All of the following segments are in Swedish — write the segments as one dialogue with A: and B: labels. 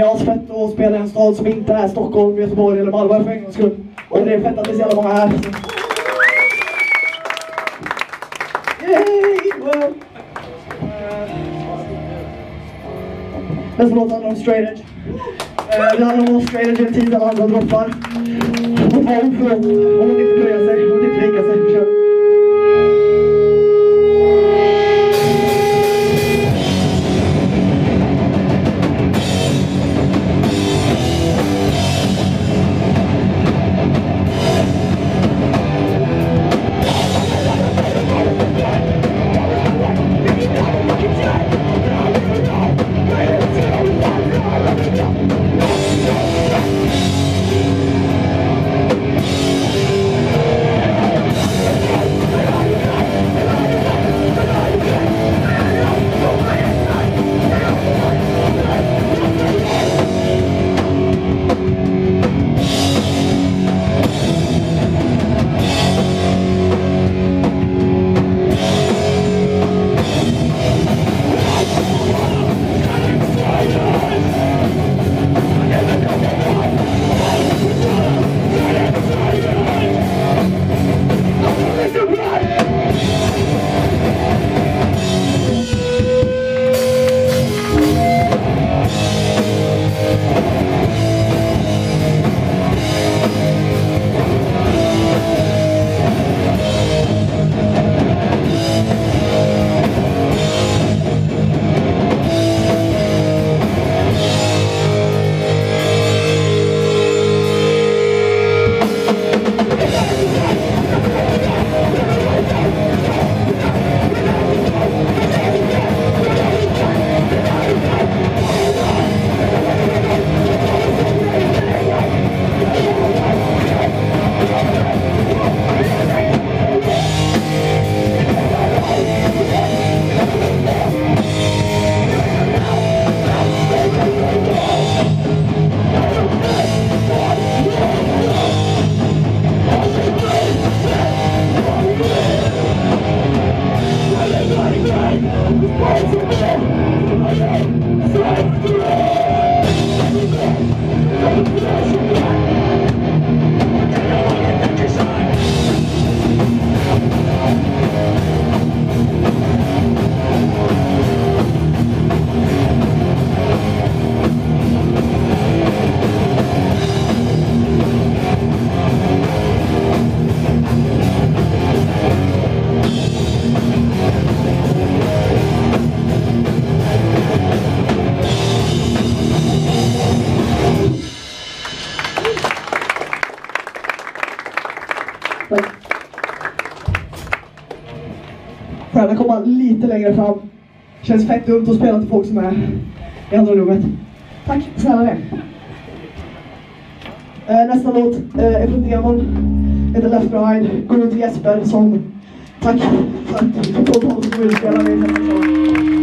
A: Det är asfett att spela i en stad som inte är Stockholm, Göteborg eller Malmö för en gångs skull. Och det är fett att det är så jävla många här. Yay! Nästa låt handlar om straight edge. Eh, det handlar om straight edge i en tid där andra droppar. Och var oförlåt om hon inte böjer sig, Lite längre fram. Känns fett dumt att spela till folk som är i andra rummet. Tack snälla det. Eh, nästa låt eh, är från demon. Heter Left Behind. Går ut till Jesper som tack Tack. Tack. Tack. Tack. Tack. Tack.
B: Tack.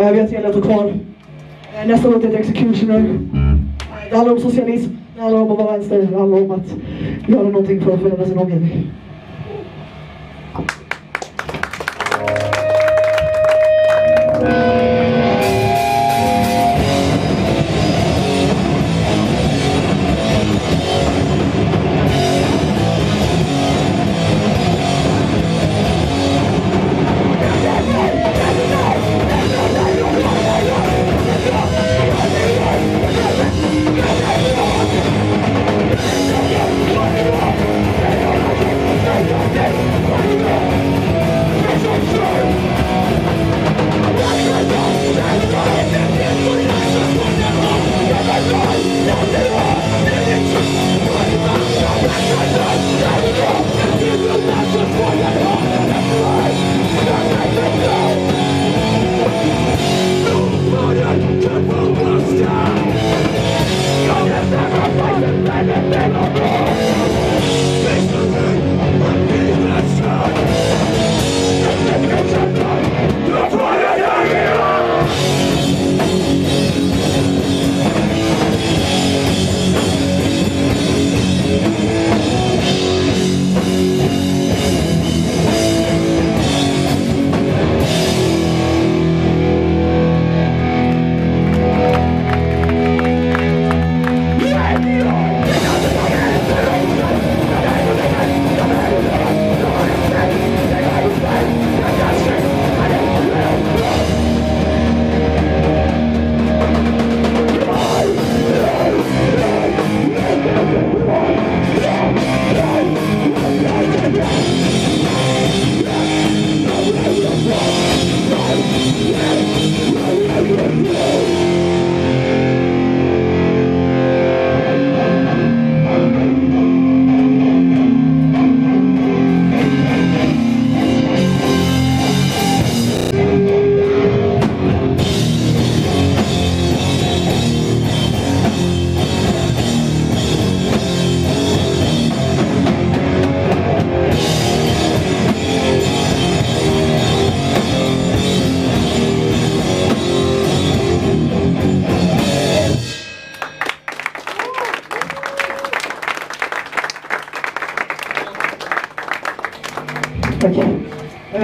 A: Eh, vi har tre låtar kvar. Eh, nästa låt heter Executioner. Eh, det handlar om socialism, det handlar om att vara vänster, det handlar om att göra någonting för att förändra sin omgivning.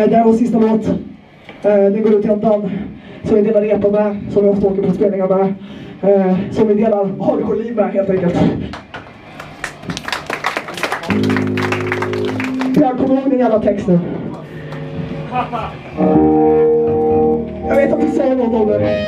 A: Eh, det här var sista låt. Eh, det den går ut till Dan som vi delar repa med, som vi ofta åker på spelningar med. Eh, som vi delar hardcore-liv med helt enkelt. Jag kommer ihåg din jävla text nu. Jag vet att du säger något om det.